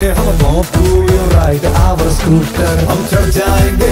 हम two wheel ride our scooter? हम चढ़ जाएंगे